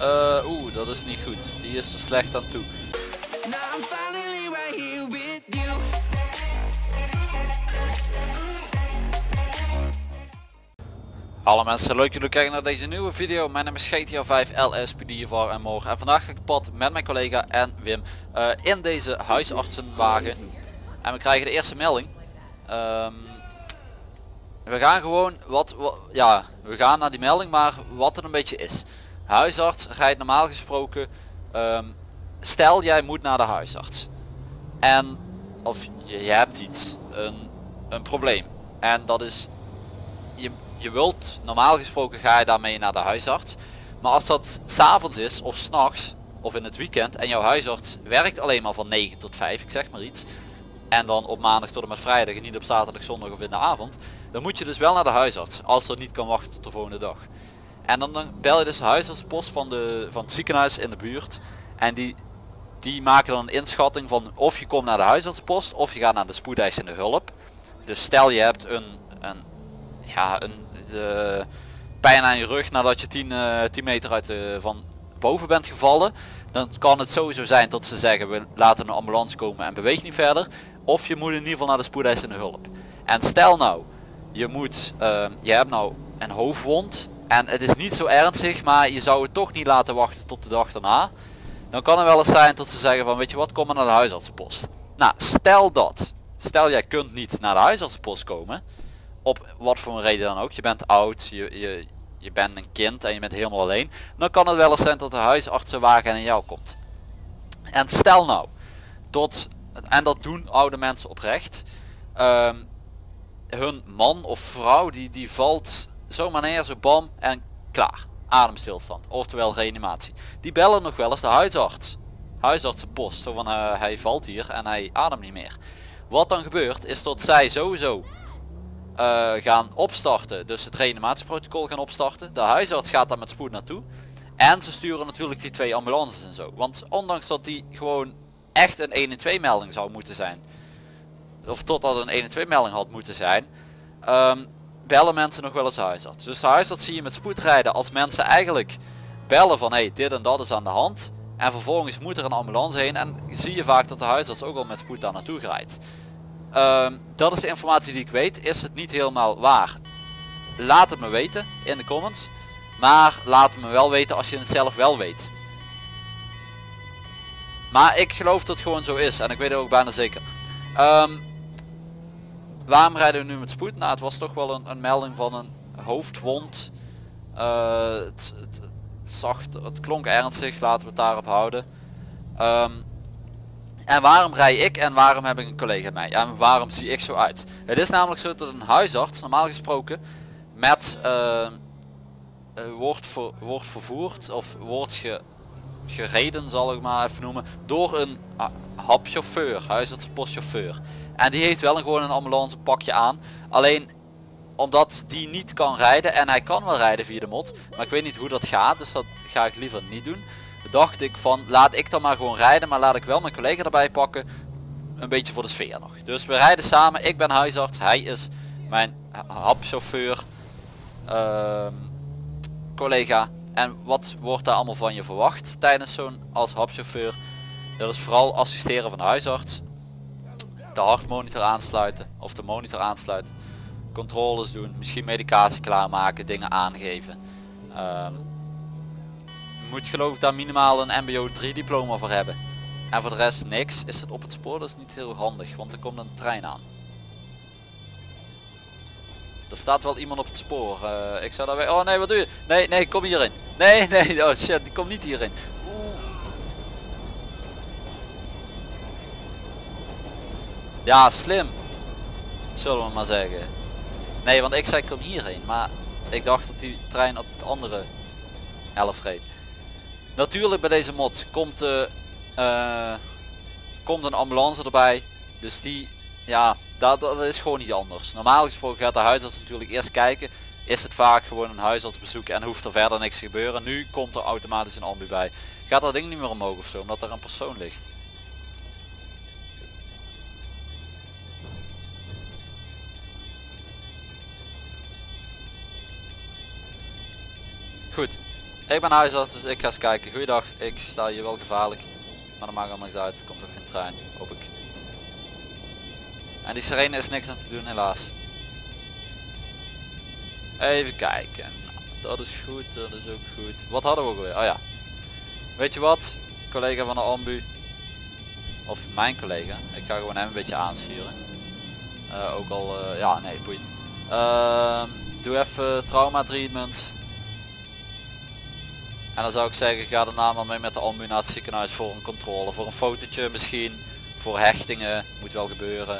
Uh, Oeh, dat is niet goed. Die is er slecht aan toe. Hallo mensen, leuk jullie kijken naar deze nieuwe video. Mijn naam is GTA 5 LSPD voor en morgen. En vandaag ga ik pad met mijn collega en Wim uh, in deze huisartsenwagen. En we krijgen de eerste melding. Um, we gaan gewoon wat, wat, ja, we gaan naar die melding, maar wat er een beetje is. Huisarts rijdt normaal gesproken, um, stel jij moet naar de huisarts. En, of je, je hebt iets, een, een probleem. En dat is, je, je wilt, normaal gesproken ga je daarmee naar de huisarts. Maar als dat s'avonds is, of s'nachts, of in het weekend, en jouw huisarts werkt alleen maar van 9 tot 5, ik zeg maar iets. En dan op maandag tot en met vrijdag en niet op zaterdag, zondag of in de avond dan moet je dus wel naar de huisarts als er niet kan wachten tot de volgende dag. En dan, dan bel je dus de huisartspost van, de, van het ziekenhuis in de buurt. En die, die maken dan een inschatting van of je komt naar de huisartspost of je gaat naar de spoedeisende hulp. Dus stel je hebt een, een, ja, een de pijn aan je rug nadat je 10, uh, 10 meter uit de, van boven bent gevallen. Dan kan het sowieso zijn dat ze zeggen we laten een ambulance komen en beweeg niet verder. Of je moet in ieder geval naar de spoedeisende hulp. En stel nou, je moet, uh, je hebt nou een hoofdwond en het is niet zo ernstig, maar je zou het toch niet laten wachten tot de dag daarna. Dan kan het wel eens zijn dat ze zeggen van weet je wat, kom maar naar de huisartsenpost. Nou, stel dat. Stel jij kunt niet naar de huisartsenpost komen. Op wat voor een reden dan ook. Je bent oud, je, je, je bent een kind en je bent helemaal alleen. Dan kan het wel eens zijn dat de huisartsenwagen naar jou komt. En stel nou, tot, en dat doen oude mensen oprecht. Um, hun man of vrouw die, die valt zo bam en klaar. Ademstilstand, oftewel reanimatie. Die bellen nog wel eens de huisarts. Huisartsenpost, zo van uh, hij valt hier en hij ademt niet meer. Wat dan gebeurt is dat zij sowieso uh, gaan opstarten, dus het reanimatieprotocol gaan opstarten. De huisarts gaat daar met spoed naartoe. En ze sturen natuurlijk die twee ambulances en zo. Want ondanks dat die gewoon echt een 112 melding zou moeten zijn of totdat een 1 en 2 melding had moeten zijn, um, bellen mensen nog wel eens huisarts. Dus huisarts zie je met spoed rijden als mensen eigenlijk bellen van hey dit en dat is aan de hand. En vervolgens moet er een ambulance heen en zie je vaak dat de huisarts ook al met spoed daar naartoe rijdt. Um, dat is de informatie die ik weet. Is het niet helemaal waar? Laat het me weten in de comments. Maar laat het me wel weten als je het zelf wel weet. Maar ik geloof dat het gewoon zo is. En ik weet het ook bijna zeker. Um, Waarom rijden we nu met spoed? Nou, het was toch wel een, een melding van een hoofdwond. Uh, het, het, zacht, het klonk ernstig, laten we het daarop houden. Um, en waarom rij ik en waarom heb ik een collega mij? En waarom zie ik zo uit? Het is namelijk zo dat een huisarts, normaal gesproken, met uh, wordt, wordt vervoerd of wordt ge, gereden, zal ik maar even noemen, door een uh, hapchauffeur, huisartspostchauffeur. En die heeft wel een, gewoon een ambulance pakje aan. Alleen omdat die niet kan rijden en hij kan wel rijden via de mod. Maar ik weet niet hoe dat gaat. Dus dat ga ik liever niet doen. Dacht ik van laat ik dan maar gewoon rijden. Maar laat ik wel mijn collega erbij pakken. Een beetje voor de sfeer nog. Dus we rijden samen. Ik ben huisarts. Hij is mijn hapchauffeur. Uh, collega. En wat wordt daar allemaal van je verwacht tijdens zo'n als hapchauffeur? Dat is vooral assisteren van de huisarts de hartmonitor aansluiten of de monitor aansluiten. Controles doen, misschien medicatie klaarmaken, dingen aangeven. Um, je moet geloof ik daar minimaal een mbo 3 diploma voor hebben. En voor de rest niks. Is het op het spoor dat is niet heel handig, want er komt een trein aan. Er staat wel iemand op het spoor. Uh, ik zou daar weer... Oh nee, wat doe je? Nee, nee, kom hierin. Nee, nee, oh shit, die komt niet hierin. Ja, slim. Zullen we maar zeggen. Nee, want ik zei kom hierheen. Maar ik dacht dat die trein op het andere helft reed. Natuurlijk bij deze mod komt, de, uh, komt een ambulance erbij. Dus die, ja, dat, dat is gewoon niet anders. Normaal gesproken gaat de huisarts natuurlijk eerst kijken. Is het vaak gewoon een huisartsbezoek en hoeft er verder niks te gebeuren. Nu komt er automatisch een ambu bij. Gaat dat ding niet meer omhoog of zo, omdat er een persoon ligt. Goed. Ik ben huisarts, dus ik ga eens kijken. Goeiedag, ik sta hier wel gevaarlijk. Maar dat maakt allemaal niks uit. Er komt ook geen trein, hoop ik. En die sirene is niks aan te doen helaas. Even kijken. Dat is goed, dat is ook goed. Wat hadden we ook weer? Oh ja. Weet je wat? Collega van de ambu. Of mijn collega. Ik ga gewoon hem een beetje aansturen. Uh, ook al, uh, ja nee, boeit. Uh, doe even trauma treatment. En dan zou ik zeggen, ga daarna maar mee met de ambu ziekenhuis voor een controle. Voor een fotootje misschien. Voor hechtingen. Moet wel gebeuren.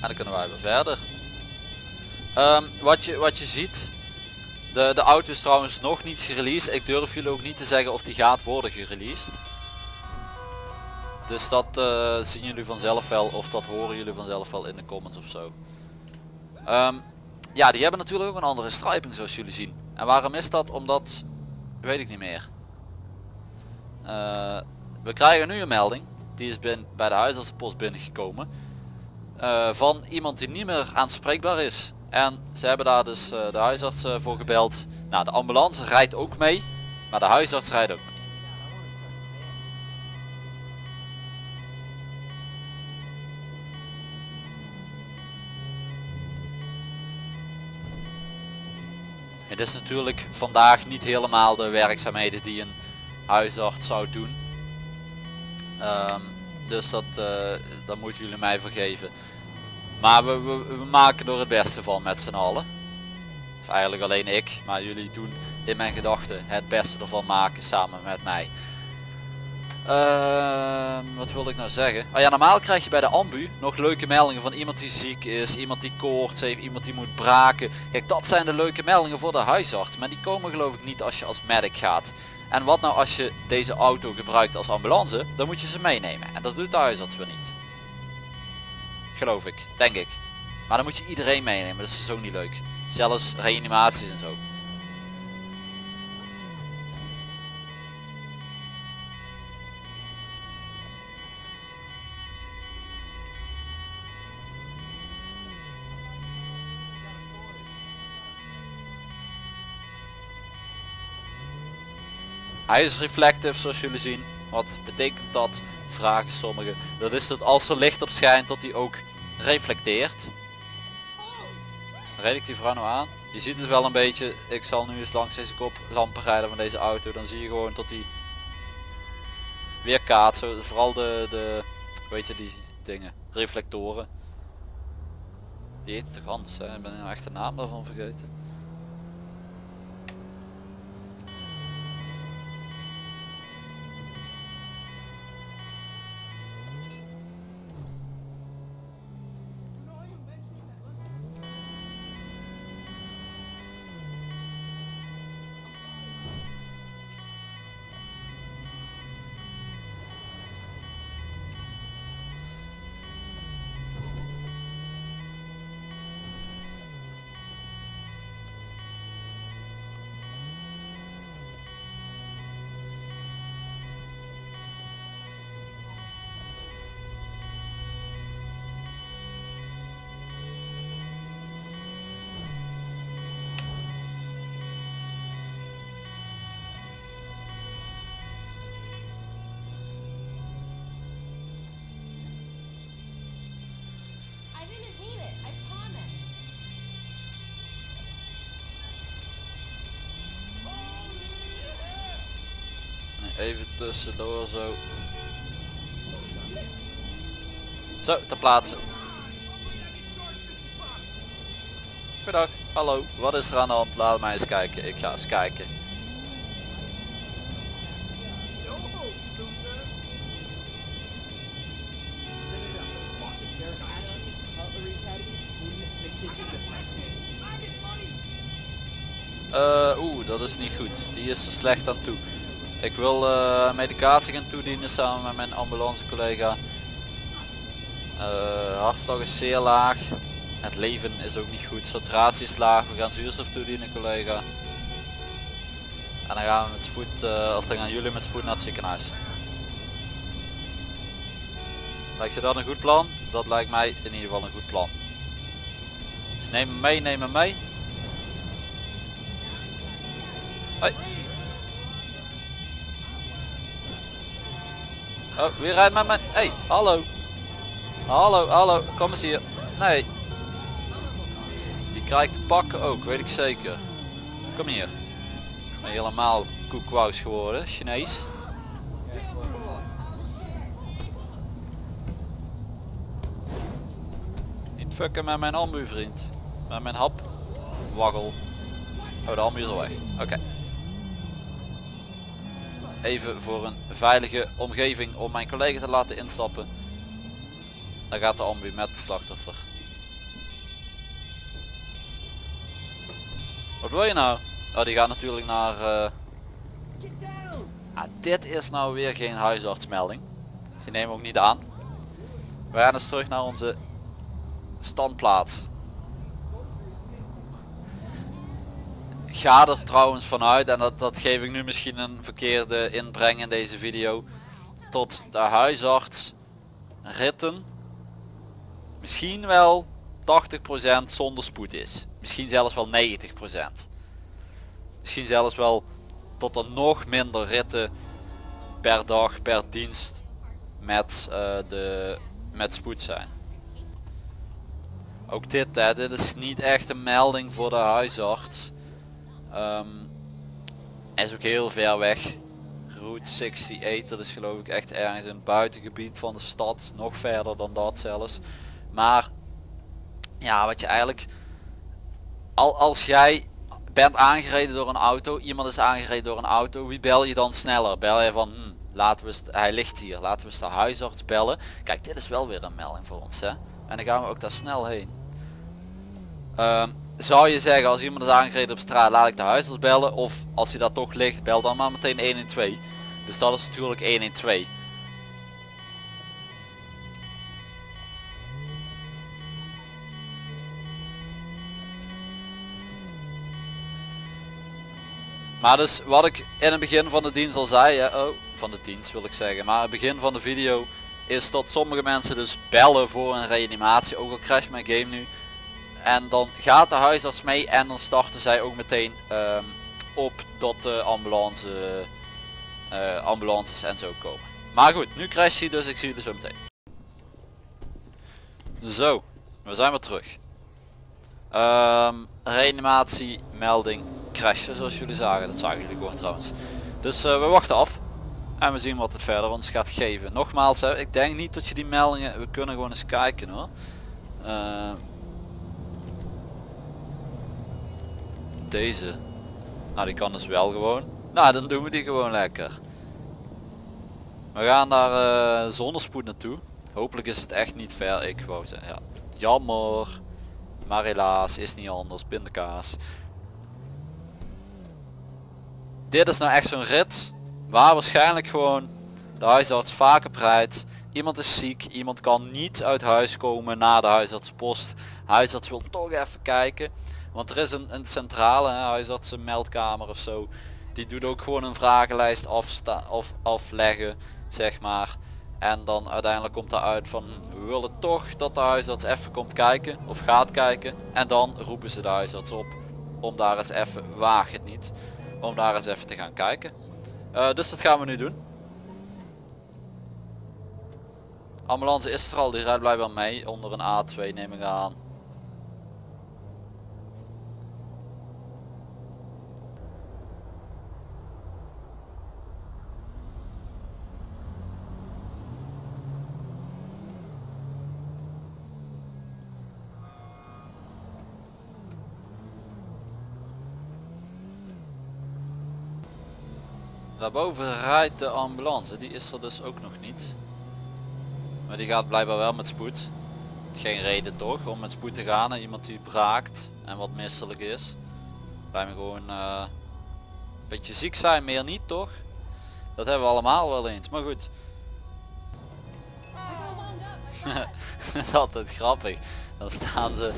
En dan kunnen wij weer verder. Um, wat, je, wat je ziet. De, de auto is trouwens nog niet gereleased. Ik durf jullie ook niet te zeggen of die gaat worden gereleased. Dus dat uh, zien jullie vanzelf wel. Of dat horen jullie vanzelf wel in de comments of zo. Um, ja, die hebben natuurlijk ook een andere striping zoals jullie zien. En waarom is dat? Omdat... Weet ik niet meer. Uh, we krijgen nu een melding. Die is bin, bij de huisartsenpost binnengekomen. Uh, van iemand die niet meer aanspreekbaar is. En ze hebben daar dus uh, de huisarts voor gebeld. Nou, de ambulance rijdt ook mee. Maar de huisarts rijdt ook. Het is natuurlijk vandaag niet helemaal de werkzaamheden die een huisarts zou doen. Um, dus dat, uh, dat moeten jullie mij vergeven. Maar we, we, we, maken er het beste van met z'n allen. Of eigenlijk alleen ik, maar jullie doen in mijn gedachten het beste ervan maken samen met mij. Uh, wat wil ik nou zeggen? Oh ja, normaal krijg je bij de ambu nog leuke meldingen van iemand die ziek is, iemand die koorts heeft, iemand die moet braken. Kijk, dat zijn de leuke meldingen voor de huisarts. Maar die komen geloof ik niet als je als medic gaat. En wat nou als je deze auto gebruikt als ambulance, dan moet je ze meenemen. En dat doet de huisarts weer niet. Geloof ik, denk ik. Maar dan moet je iedereen meenemen, dat is zo niet leuk. Zelfs reanimaties en zo. Hij is reflective zoals jullie zien. Wat betekent dat? Vragen sommigen. Dat is dat als er licht op schijnt dat hij ook reflecteert. Rijd ik die vrouw nou aan? Je ziet het wel een beetje. Ik zal nu eens langs deze koplampen rijden van deze auto. Dan zie je gewoon dat hij weer kaatsen. Vooral de, de weet je die dingen. Reflectoren. Die heet toch anders hè? Ik ben nou echt de naam daarvan vergeten. Even tussendoor zo. Zo, te plaatsen. Goedendag, hallo. Wat is er aan de hand? Laat mij eens kijken. Ik ga eens kijken. Uh, Oeh, dat is niet goed. Die is er slecht aan toe. Ik wil uh, medicatie gaan toedienen samen met mijn ambulance collega. Uh, hartslag is zeer laag. Het leven is ook niet goed. Saturatie is laag. We gaan zuurstof toedienen collega. En dan gaan we met spoed, uh, of dan gaan jullie met spoed naar het ziekenhuis. Lijkt je dat een goed plan? Dat lijkt mij in ieder geval een goed plan. Neem hem mee, neem hem mee. Hoi. Oh, wie rijdt met mijn... Hey, hallo. Hallo, hallo, kom eens hier. Nee. Die krijgt te pakken ook, weet ik zeker. Kom hier. Ik helemaal koekwous geworden, Chinees. Niet fucken met mijn ambu vriend. Met mijn hap. Waggel. Oh de ambu is al weg. Oké. Even voor een veilige omgeving om mijn collega te laten instappen. Dan gaat de ambu met het slachtoffer. Wat wil je nou? Oh die gaat natuurlijk naar... Uh... Ah, dit is nou weer geen huisartsmelding. Die nemen we ook niet aan. We gaan eens terug naar onze standplaats. Ga er trouwens vanuit, en dat, dat geef ik nu misschien een verkeerde inbreng in deze video, tot de huisarts ritten misschien wel 80% zonder spoed is. Misschien zelfs wel 90%. Misschien zelfs wel tot er nog minder ritten per dag, per dienst met, uh, de, met spoed zijn. Ook dit, hè, dit is niet echt een melding voor de huisarts. Um, is ook heel ver weg. Route 68, dat is geloof ik echt ergens in het buitengebied van de stad. Nog verder dan dat zelfs. Maar ja, wat je eigenlijk... Al, als jij bent aangereden door een auto, iemand is aangereden door een auto, wie bel je dan sneller? Bel je van, hm, laten we hij ligt hier, laten we de huisarts bellen. Kijk, dit is wel weer een melding voor ons, hè. En dan gaan we ook daar snel heen. Um, zou je zeggen, als iemand is aangereden op straat, laat ik de huisarts bellen. Of als hij daar toch ligt, bel dan maar meteen 112. Dus dat is natuurlijk 112. Maar dus wat ik in het begin van de dienst al zei, hè, oh, van de dienst wil ik zeggen, maar het begin van de video is dat sommige mensen dus bellen voor een reanimatie, ook al crash mijn game nu. En dan gaat de huisarts mee en dan starten zij ook meteen um, op dat de ambulance, uh, ambulances en zo komen. Maar goed, nu crash hij dus ik zie jullie zo meteen. Zo, we zijn weer terug. Um, reanimatie, melding, crashen zoals jullie zagen. Dat zagen jullie gewoon trouwens. Dus uh, we wachten af. En we zien wat het verder ons gaat geven. Nogmaals, hè, ik denk niet dat je die meldingen... We kunnen gewoon eens kijken hoor. Uh, deze. Nou die kan dus wel gewoon. Nou dan doen we die gewoon lekker. We gaan daar uh, zonder spoed naartoe. Hopelijk is het echt niet ver. Ik wou zeggen, ja. Jammer. Maar helaas is niet anders. Pindakaas. Dit is nou echt zo'n rit. Waar waarschijnlijk gewoon de huisarts vaker prijt. Iemand is ziek. Iemand kan niet uit huis komen na de huisartspost. Huisarts wil toch even kijken. Want er is een, een centrale hè, huisartsen meldkamer of zo. Die doet ook gewoon een vragenlijst of afleggen. Zeg maar. En dan uiteindelijk komt uit van we willen toch dat de huisarts even komt kijken of gaat kijken. En dan roepen ze de huisarts op om daar eens even, waag het niet, om daar eens even te gaan kijken. Uh, dus dat gaan we nu doen. Ambulance is er al, die rijdt blijkbaar mee onder een A2 neem ik aan. Daarboven rijdt de ambulance, die is er dus ook nog niet. Maar die gaat blijkbaar wel met spoed. Geen reden toch om met spoed te gaan. Iemand die braakt en wat misselijk is. Bij me gewoon uh, een beetje ziek zijn, meer niet toch? Dat hebben we allemaal wel eens, maar goed. dat is altijd grappig. Dan staan ze...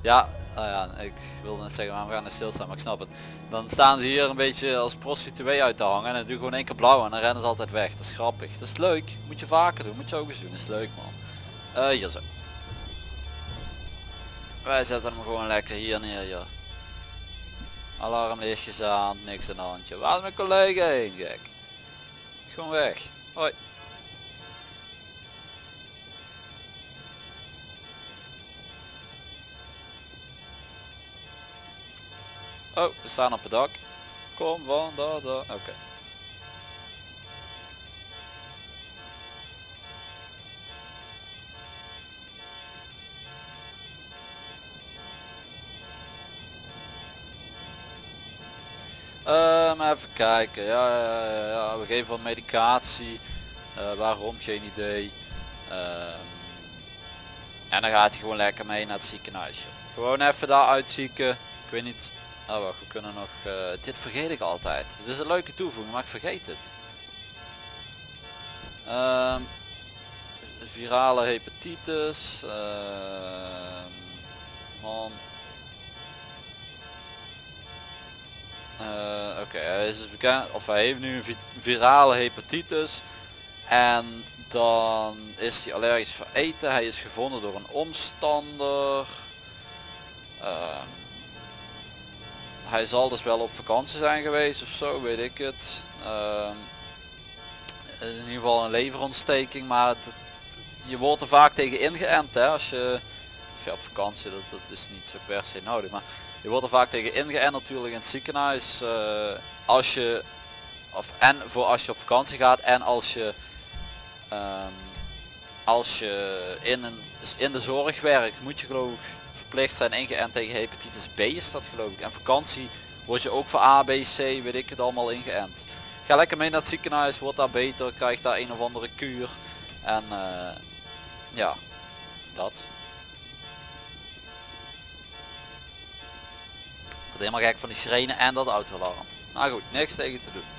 Ja, nou ja, ik wilde net zeggen, we gaan er stilstaan, maar ik snap het. Dan staan ze hier een beetje als prostituee uit te hangen en dan doe je gewoon één keer blauw en dan rennen ze altijd weg. Dat is grappig. Dat is leuk. Moet je vaker doen. Moet je ook eens doen. Dat is leuk man. Uh, hier zo. Wij zetten hem gewoon lekker hier neer joh. Alarmlichtjes aan, niks aan de handje. Waar is mijn collega heen gek? Is gewoon weg. Hoi. Oh, we staan op het dak. Kom van daar, daar. Oké. Um, even kijken. Ja, ja, ja, we geven wat medicatie. Uh, waarom? Geen idee. Um, en dan gaat hij gewoon lekker mee naar het ziekenhuisje. Gewoon even daar uitzieken. Ik weet niet. Oh wacht, we kunnen nog. Uh, dit vergeet ik altijd. Het is een leuke toevoeging, maar ik vergeet het. Um, virale hepatitis. man, Uh, Oké, hij is dus bekend, of hij heeft nu een virale hepatitis. En dan is hij allergisch voor eten. Hij is gevonden door een omstander. Hij zal dus wel op vakantie zijn geweest of zo, weet ik het. Uh, in ieder geval een leverontsteking, maar je wordt er vaak tegen ingeënt hè, als je, of ja, op vakantie, dat, is niet zo per se nodig. Maar je wordt er vaak tegen ingeënt natuurlijk in het ziekenhuis. Uh, als je, of en voor als je op vakantie gaat en als je, um, als je in, een, in de zorg werkt, moet je geloof ik verplicht zijn ingeënt tegen hepatitis B is dat geloof ik. En vakantie word je ook voor A, B, C, weet ik het allemaal ingeënt. Ga lekker mee naar het ziekenhuis, wordt daar beter, krijgt daar een of andere kuur. En uh, ja, dat. helemaal gek van die sirene en dat autoalarm. Maar goed, niks tegen te doen.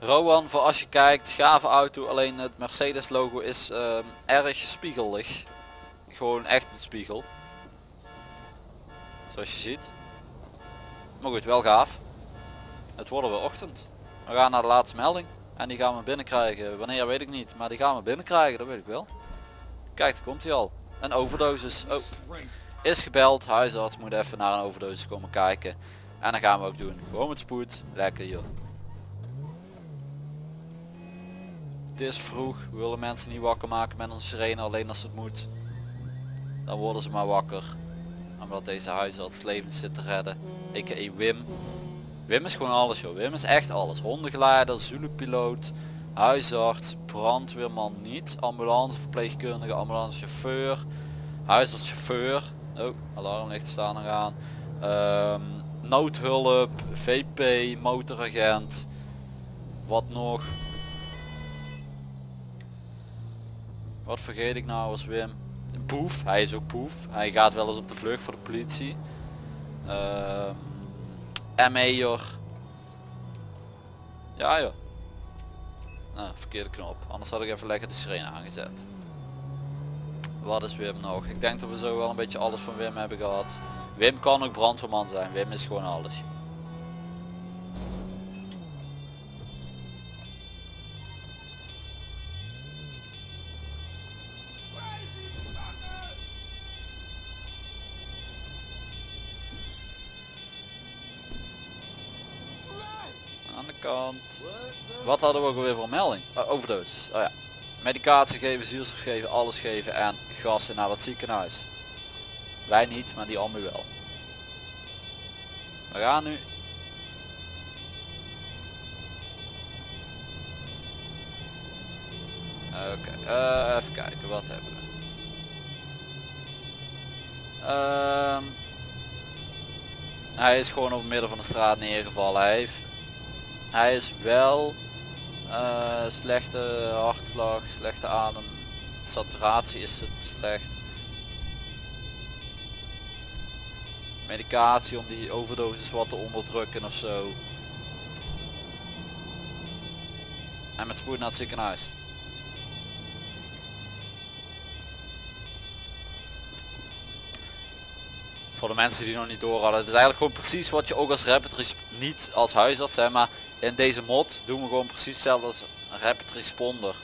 Rowan, voor als je kijkt, gave auto, alleen het Mercedes logo is uh, erg spiegelig. Gewoon echt een spiegel. Zoals je ziet. Maar goed, wel gaaf. Het wordt weer ochtend. We gaan naar de laatste melding. En die gaan we binnenkrijgen. Wanneer weet ik niet. Maar die gaan we binnenkrijgen, dat weet ik wel. Kijk, daar komt hij al. Een overdosis. Oh. Is gebeld. Huisarts moet even naar een overdosis komen kijken. En dan gaan we ook doen. Gewoon met spoed. Lekker joh. Het is vroeg. Willen mensen niet wakker maken met een sirene alleen als het moet. Dan worden ze maar wakker. Omdat deze huisarts levens zit te redden. A.k.a. Wim. Wim is gewoon alles joh. Wim is echt alles. Hondengeleider, Zulu-piloot, huisarts, brandweerman niet, ambulance, verpleegkundige, ambulancechauffeur, huisartschauffeur. Oh, alarmlichten staan eraan. Um, noodhulp, VP, motoragent. Wat nog? Wat vergeet ik nou als Wim? Boef, hij is ook boef. Hij gaat wel eens op de vlucht voor de politie. Um, Major. Ja joh. Nou, verkeerde knop. Anders had ik even lekker de sirene aangezet. Wat is Wim nog? Ik denk dat we zo wel een beetje alles van Wim hebben gehad. Wim kan ook brandweerman zijn. Wim is gewoon alles. Wat hadden we ook alweer voor melding? Uh, overdosis. Oh ja. Medicatie geven, zuurstof geven, alles geven en gassen naar het ziekenhuis. Wij niet, maar die ambu wel. We gaan nu. Oké, uh, even kijken, wat hebben we? Uh, hij is gewoon op het midden van de straat neergevallen. Hij heeft hij is wel uh, slechte hartslag, slechte adem, saturatie is het slecht. Medicatie om die overdosis wat te onderdrukken of zo. En met spoed naar het ziekenhuis. Voor de mensen die nog niet door hadden. Het is eigenlijk gewoon precies wat je ook als rapid niet als huisarts zijn, maar in deze mod doen we gewoon precies hetzelfde als rapid responder.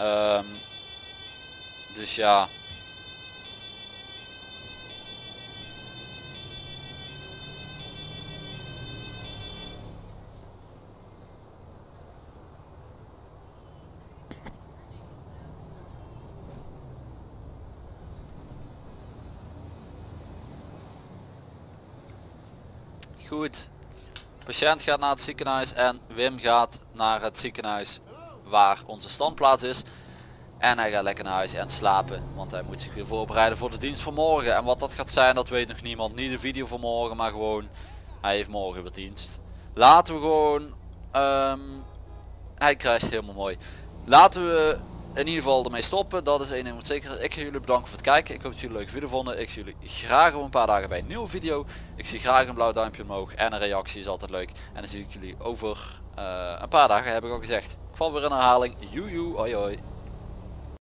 Um, dus ja. Goed. Patiënt gaat naar het ziekenhuis en Wim gaat naar het ziekenhuis waar onze standplaats is. En hij gaat lekker naar huis en slapen. Want hij moet zich weer voorbereiden voor de dienst van morgen. En wat dat gaat zijn, dat weet nog niemand. Niet de video van morgen, maar gewoon hij heeft morgen weer dienst. Laten we gewoon... Um, hij krijgt helemaal mooi. Laten we in ieder geval ermee stoppen. Dat is één ding wat zeker. Ik ga jullie bedanken voor het kijken. Ik hoop dat jullie een leuke video vonden. Ik zie jullie graag over een paar dagen bij een nieuwe video. Ik zie graag een blauw duimpje omhoog. En een reactie is altijd leuk. En dan zie ik jullie over uh, een paar dagen heb ik al gezegd. Ik val weer in herhaling. Joe hoi hoi.